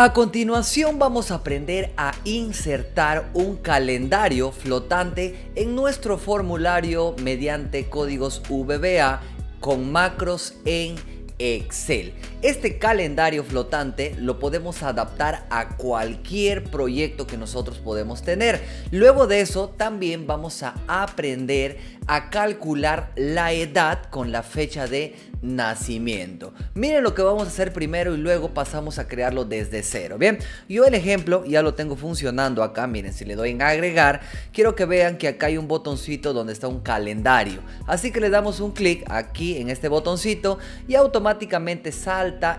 A continuación vamos a aprender a insertar un calendario flotante en nuestro formulario mediante códigos VBA con macros en Excel. Este calendario flotante lo podemos adaptar a cualquier proyecto que nosotros podemos tener. Luego de eso también vamos a aprender a calcular la edad con la fecha de nacimiento. Miren lo que vamos a hacer primero y luego pasamos a crearlo desde cero. Bien, yo el ejemplo ya lo tengo funcionando acá. Miren, si le doy en agregar, quiero que vean que acá hay un botoncito donde está un calendario. Así que le damos un clic aquí en este botoncito y automáticamente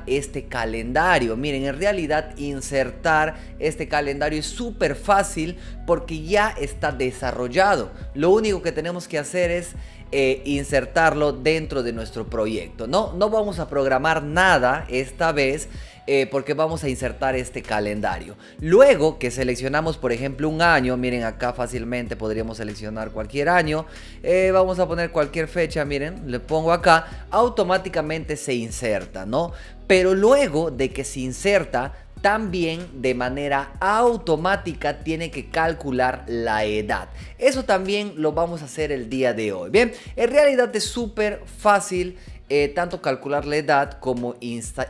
este calendario. Miren, en realidad insertar este calendario es súper fácil porque ya está desarrollado. Lo único que tenemos que hacer es eh, insertarlo dentro de nuestro proyecto. No, no vamos a programar nada esta vez. Eh, porque vamos a insertar este calendario. Luego que seleccionamos, por ejemplo, un año, miren acá fácilmente podríamos seleccionar cualquier año. Eh, vamos a poner cualquier fecha, miren, le pongo acá, automáticamente se inserta, ¿no? Pero luego de que se inserta, también de manera automática tiene que calcular la edad. Eso también lo vamos a hacer el día de hoy. Bien, en realidad es súper fácil eh, tanto calcular la edad como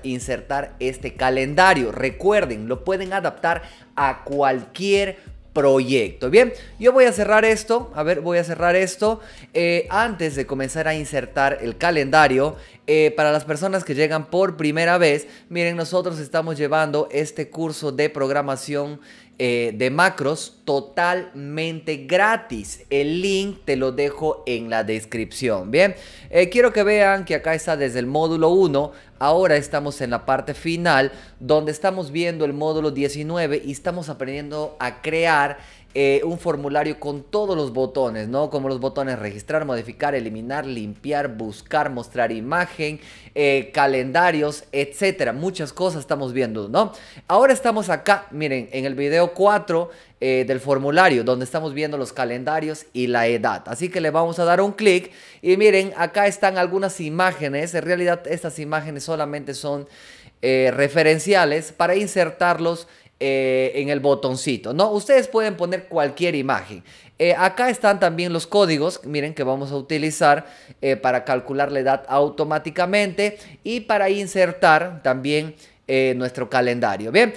insertar este calendario. Recuerden, lo pueden adaptar a cualquier proyecto. Bien, yo voy a cerrar esto, a ver, voy a cerrar esto. Eh, antes de comenzar a insertar el calendario, eh, para las personas que llegan por primera vez, miren, nosotros estamos llevando este curso de programación eh, de macros totalmente gratis. El link te lo dejo en la descripción. Bien, eh, quiero que vean que acá está desde el módulo 1. Ahora estamos en la parte final donde estamos viendo el módulo 19 y estamos aprendiendo a crear eh, un formulario con todos los botones, ¿no? Como los botones registrar, modificar, eliminar, limpiar, buscar, mostrar imagen, eh, calendarios, etcétera. Muchas cosas estamos viendo, ¿no? Ahora estamos acá, miren, en el video 4 eh, del formulario, donde estamos viendo los calendarios y la edad. Así que le vamos a dar un clic y miren, acá están algunas imágenes. En realidad, estas imágenes solamente son referenciales para insertarlos eh, en el botoncito, ¿no? Ustedes pueden poner cualquier imagen. Eh, acá están también los códigos, miren que vamos a utilizar eh, para calcular la edad automáticamente y para insertar también nuestro calendario. Bien,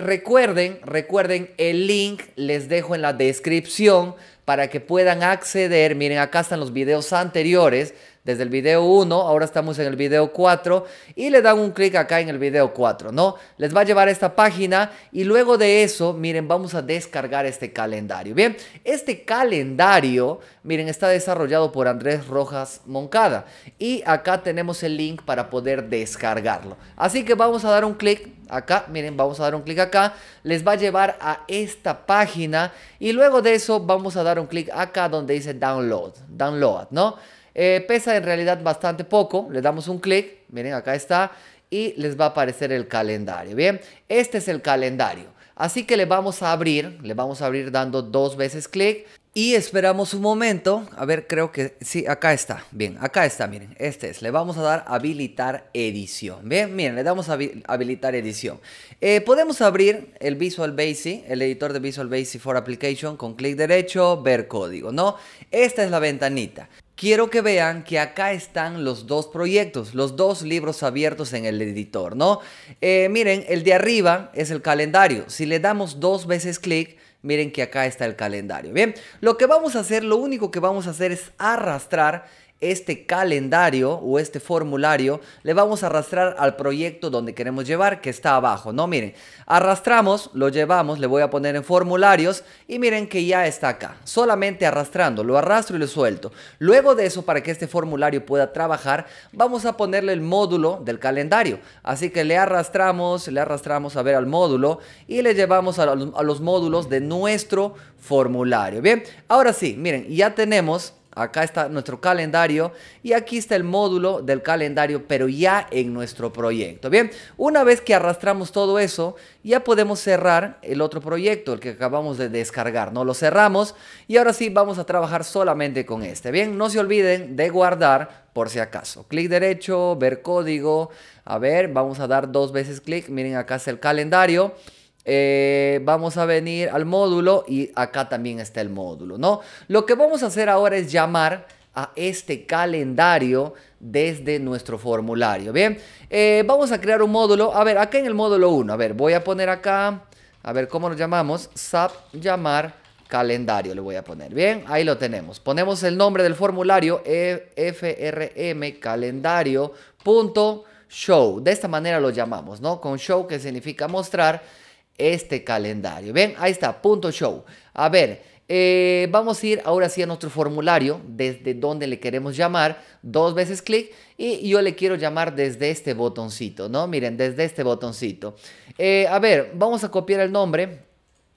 recuerden, recuerden, el link les dejo en la descripción para que puedan acceder. Miren, acá están los videos anteriores desde el video 1, ahora estamos en el video 4 y le dan un clic acá en el video 4, ¿no? Les va a llevar a esta página y luego de eso, miren, vamos a descargar este calendario. Bien, este calendario, miren, está desarrollado por Andrés Rojas Moncada y acá tenemos el link para poder descargarlo. Así que vamos a dar un clic acá, miren, vamos a dar un clic acá, les va a llevar a esta página y luego de eso vamos a dar un clic acá donde dice download, download, ¿no? Eh, pesa en realidad bastante poco. Le damos un clic. Miren, acá está. Y les va a aparecer el calendario. Bien, este es el calendario. Así que le vamos a abrir. Le vamos a abrir dando dos veces clic. Y esperamos un momento. A ver, creo que sí, acá está. Bien, acá está, miren. Este es. Le vamos a dar habilitar edición. Bien, miren, le damos a habilitar edición. Eh, podemos abrir el Visual Basic, el editor de Visual Basic for Application con clic derecho, ver código, ¿no? Esta es la ventanita. Quiero que vean que acá están los dos proyectos, los dos libros abiertos en el editor, ¿no? Eh, miren, el de arriba es el calendario. Si le damos dos veces clic, miren que acá está el calendario. Bien, lo que vamos a hacer, lo único que vamos a hacer es arrastrar este calendario o este formulario le vamos a arrastrar al proyecto donde queremos llevar que está abajo, ¿no? Miren, arrastramos, lo llevamos, le voy a poner en formularios y miren que ya está acá, solamente arrastrando, lo arrastro y lo suelto. Luego de eso, para que este formulario pueda trabajar, vamos a ponerle el módulo del calendario. Así que le arrastramos, le arrastramos a ver al módulo y le llevamos a los, a los módulos de nuestro formulario. Bien, ahora sí, miren, ya tenemos acá está nuestro calendario y aquí está el módulo del calendario, pero ya en nuestro proyecto. Bien, una vez que arrastramos todo eso, ya podemos cerrar el otro proyecto, el que acabamos de descargar, ¿no? Lo cerramos y ahora sí vamos a trabajar solamente con este. Bien, no se olviden de guardar por si acaso. Clic derecho, ver código. A ver, vamos a dar dos veces clic. Miren, acá está el calendario. Eh, vamos a venir al módulo y acá también está el módulo, ¿no? Lo que vamos a hacer ahora es llamar a este calendario desde nuestro formulario, ¿bien? Eh, vamos a crear un módulo, a ver, acá en el módulo 1, a ver, voy a poner acá, a ver, ¿cómo lo llamamos? SAP llamar calendario le voy a poner, ¿bien? Ahí lo tenemos, ponemos el nombre del formulario e, frm calendario.show, de esta manera lo llamamos, ¿no? Con show que significa mostrar este calendario. Ven, ahí está, punto show. A ver, eh, vamos a ir ahora sí a nuestro formulario, desde donde le queremos llamar, dos veces clic y yo le quiero llamar desde este botoncito, ¿no? Miren, desde este botoncito. Eh, a ver, vamos a copiar el nombre,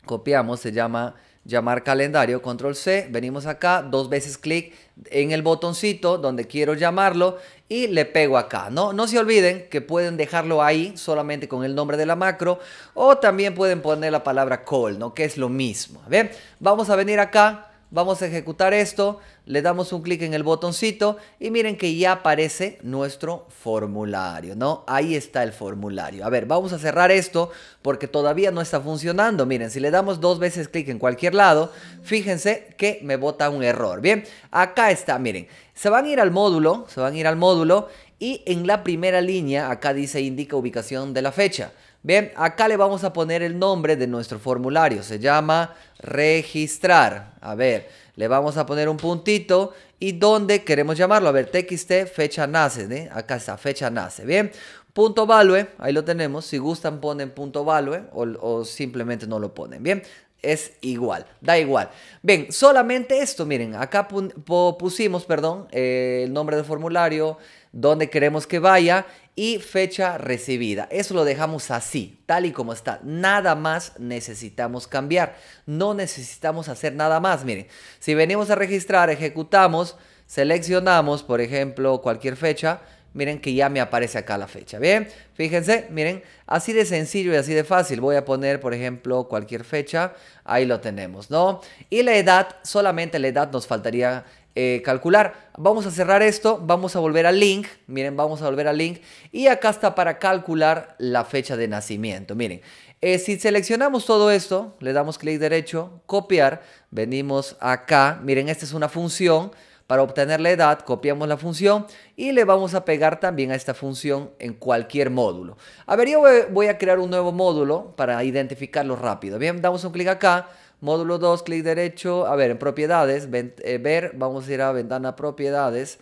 copiamos, se llama llamar calendario, control C, venimos acá, dos veces clic en el botoncito donde quiero llamarlo y le pego acá, ¿no? No se olviden que pueden dejarlo ahí solamente con el nombre de la macro o también pueden poner la palabra call, ¿no? Que es lo mismo. Bien, vamos a venir acá, vamos a ejecutar esto, le damos un clic en el botoncito y miren que ya aparece nuestro formulario, ¿no? Ahí está el formulario. A ver, vamos a cerrar esto porque todavía no está funcionando. Miren, si le damos dos veces clic en cualquier lado, fíjense que me bota un error. Bien, acá está, miren. Se van a ir al módulo, se van a ir al módulo y en la primera línea acá dice indica ubicación de la fecha. Bien, acá le vamos a poner el nombre de nuestro formulario. Se llama registrar. A ver, le vamos a poner un puntito y dónde queremos llamarlo. A ver, txt fecha nace, ¿eh? acá está, fecha nace, ¿bien? Punto value, ahí lo tenemos. Si gustan ponen punto value o, simplemente no lo ponen, ¿bien? Es igual, da igual. Bien, solamente esto, miren, acá pusimos, perdón, eh, el nombre del formulario, dónde queremos que vaya y fecha recibida. Eso lo dejamos así, tal y como está. Nada más necesitamos cambiar. No necesitamos hacer nada más. Miren, si venimos a registrar, ejecutamos, seleccionamos, por ejemplo, cualquier fecha, miren que ya me aparece acá la fecha. Bien, fíjense, miren, así de sencillo y así de fácil. Voy a poner, por ejemplo, cualquier fecha. Ahí lo tenemos, ¿no? Y la edad, solamente la edad nos faltaría eh, calcular. Vamos a cerrar esto, vamos a volver al link, miren, vamos a volver al link y acá está para calcular la fecha de nacimiento. Miren, eh, si seleccionamos todo esto, le damos clic derecho, copiar, venimos acá, miren, esta es una función. Para obtener la edad, copiamos la función y le vamos a pegar también a esta función en cualquier módulo. A ver, yo voy a crear un nuevo módulo para identificarlo rápido. Bien, damos un clic acá, Módulo 2, clic derecho. A ver, en propiedades, eh, ver, vamos a ir a ventana propiedades.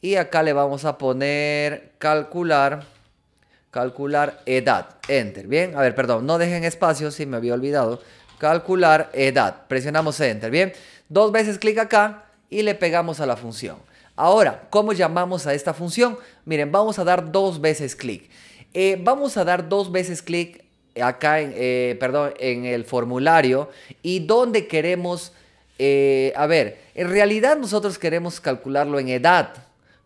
Y acá le vamos a poner calcular, calcular edad. Enter, bien. A ver, perdón, no dejen espacio, si me había olvidado. Calcular edad. Presionamos Enter, bien. Dos veces clic acá y le pegamos a la función. Ahora, ¿cómo llamamos a esta función? Miren, vamos a dar dos veces clic. Eh, vamos a dar dos veces clic acá, en, eh, perdón, en el formulario y donde queremos, eh, a ver, en realidad nosotros queremos calcularlo en edad,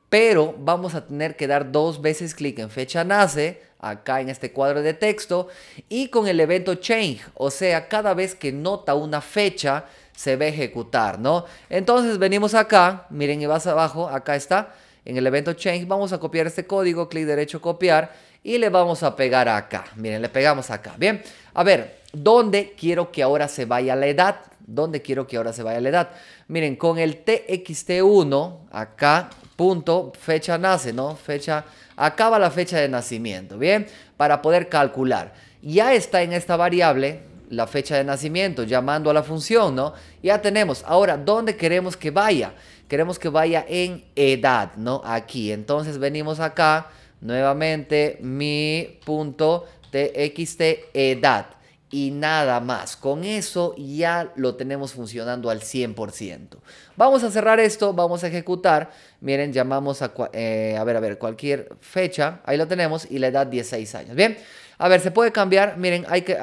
pero vamos a tener que dar dos veces clic en fecha nace, acá en este cuadro de texto, y con el evento change, o sea, cada vez que nota una fecha, se a ejecutar, ¿no? Entonces venimos acá, miren y vas abajo, acá está, en el evento change, vamos a copiar este código, clic derecho copiar, y le vamos a pegar acá. Miren, le pegamos acá. Bien, a ver, ¿dónde quiero que ahora se vaya la edad? ¿Dónde quiero que ahora se vaya la edad? Miren, con el TXT1, acá, punto, fecha nace, ¿no? Fecha, acaba la fecha de nacimiento, ¿bien? Para poder calcular. Ya está en esta variable la fecha de nacimiento, llamando a la función, ¿no? Ya tenemos. Ahora, ¿dónde queremos que vaya? Queremos que vaya en edad, ¿no? Aquí. Entonces venimos acá Nuevamente mi punto txt edad y nada más. Con eso ya lo tenemos funcionando al 100%. Vamos a cerrar esto, vamos a ejecutar. Miren, llamamos a, eh, a ver, a ver, cualquier fecha. Ahí lo tenemos y la edad 16 años. Bien, a ver, se puede cambiar. Miren, hay que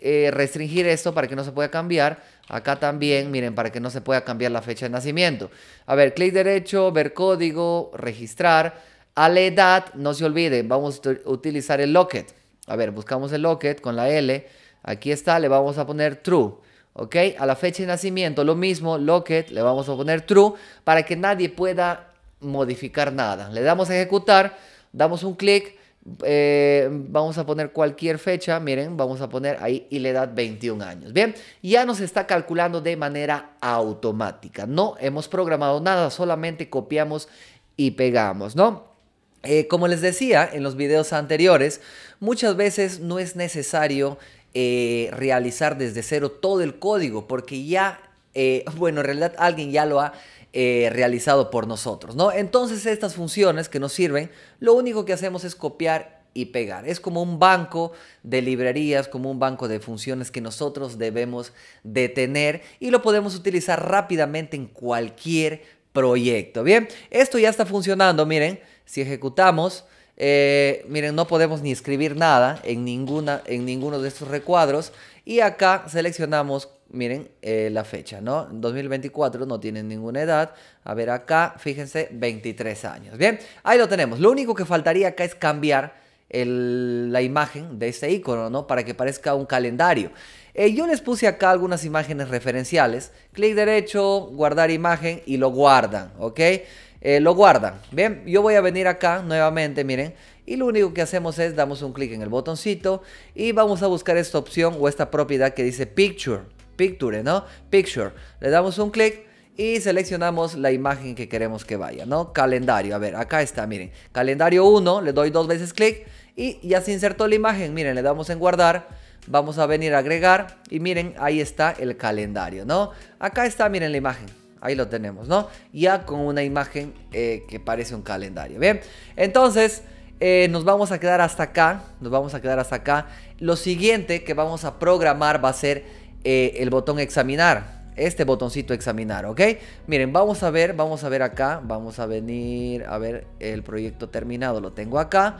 eh, restringir esto para que no se pueda cambiar. Acá también, miren, para que no se pueda cambiar la fecha de nacimiento. A ver, clic derecho, ver código, registrar. A la edad, no se olviden, vamos a utilizar el locket. A ver, buscamos el locket con la L. Aquí está, le vamos a poner true. ¿Ok? A la fecha de nacimiento, lo mismo, locket, le vamos a poner true para que nadie pueda modificar nada. Le damos a ejecutar, damos un clic, eh, vamos a poner cualquier fecha, miren, vamos a poner ahí y la edad 21 años. Bien, ya nos está calculando de manera automática. No hemos programado nada, solamente copiamos y pegamos, ¿no? Eh, como les decía en los videos anteriores, muchas veces no es necesario eh, realizar desde cero todo el código porque ya, bueno, en realidad alguien ya lo ha eh, realizado por nosotros, ¿no? Entonces estas funciones que nos sirven, lo único que hacemos es copiar y pegar. Es como un banco de librerías, como un banco de funciones que nosotros debemos de tener y lo podemos utilizar rápidamente en cualquier proyecto. Bien, esto ya está funcionando, miren, si ejecutamos, eh, miren, no podemos ni escribir nada en, ninguna, en ninguno de estos recuadros y acá seleccionamos miren eh, la fecha, ¿no? 2024 no tienen ninguna edad. A ver acá, fíjense, 23 años. Bien, ahí lo tenemos. Lo único que faltaría acá es cambiar la imagen de este icono, ¿no? Para que parezca un calendario. Eh, yo les puse acá algunas imágenes referenciales. Clic derecho, guardar imagen y lo guardan, ¿ok? Eh, lo guardan. Bien, yo voy a venir acá nuevamente, miren. Y lo único que hacemos es damos un clic en el botoncito y vamos a buscar esta opción o esta propiedad que dice Picture. Picture, ¿no? Picture. Le damos un clic y seleccionamos la imagen que queremos que vaya, ¿no? Calendario, a ver, acá está, miren. Calendario 1, le doy dos veces clic y ya se insertó la imagen. Miren, le damos en guardar, vamos a venir a agregar y miren, ahí está el calendario, ¿no? Acá está, miren la imagen. Ahí lo tenemos, ¿no? Ya con una imagen eh, que parece un calendario, ¿bien? Entonces, eh, nos vamos a quedar hasta acá, nos vamos a quedar hasta acá. Lo siguiente que vamos a programar va a ser eh, el botón examinar. Este botoncito examinar, ¿ok? Miren, vamos a ver, vamos a ver acá. Vamos a venir a ver el proyecto terminado. Lo tengo acá.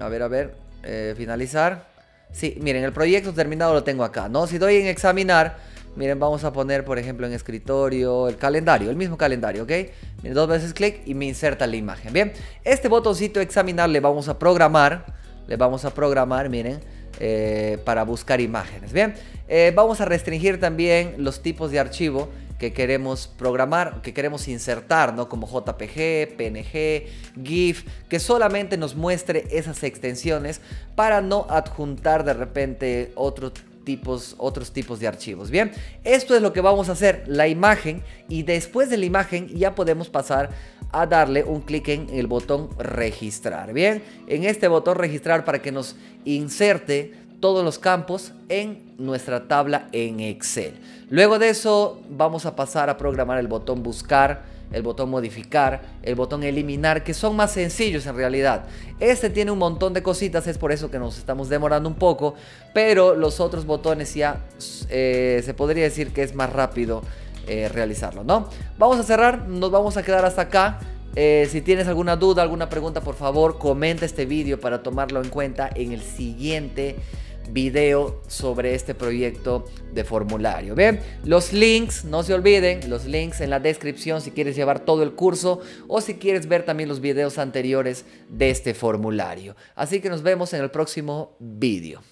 A ver, a ver, eh, finalizar. Sí, miren, el proyecto terminado lo tengo acá, ¿no? Si doy en examinar, miren, vamos a poner, por ejemplo, en escritorio, el calendario, el mismo calendario, ¿ok? Miren, dos veces clic y me inserta la imagen, ¿bien? Este botoncito examinar le vamos a programar, le vamos a programar, miren, eh, para buscar imágenes. Bien, eh, vamos a restringir también los tipos de archivo que queremos programar, que queremos insertar, ¿no? Como JPG, PNG, GIF, que solamente nos muestre esas extensiones para no adjuntar de repente otro tipos, otros tipos de archivos. Bien, esto es lo que vamos a hacer, la imagen, y después de la imagen ya podemos pasar a darle un clic en el botón registrar. Bien, en este botón registrar para que nos inserte todos los campos en nuestra tabla en Excel. Luego de eso vamos a pasar a programar el botón buscar, el botón modificar, el botón eliminar, que son más sencillos en realidad. Este tiene un montón de cositas, es por eso que nos estamos demorando un poco, pero los otros botones ya eh, se podría decir que es más rápido eh, realizarlo, ¿no? Vamos a cerrar, nos vamos a quedar hasta acá. Eh, si tienes alguna duda, alguna pregunta, por favor, comenta este vídeo para tomarlo en cuenta en el siguiente video sobre este proyecto de formulario. Bien, los links, no se olviden, los links en la descripción si quieres llevar todo el curso o si quieres ver también los videos anteriores de este formulario. Así que nos vemos en el próximo vídeo.